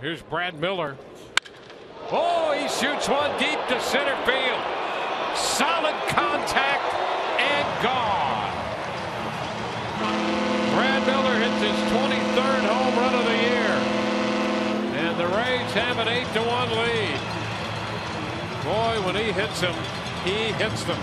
Here's Brad Miller. Oh, he shoots one deep to center field. Solid contact and gone. Brad Miller hits his 23rd home run of the year. And the Rays have an 8 to 1 lead. Boy, when he hits them, he hits them.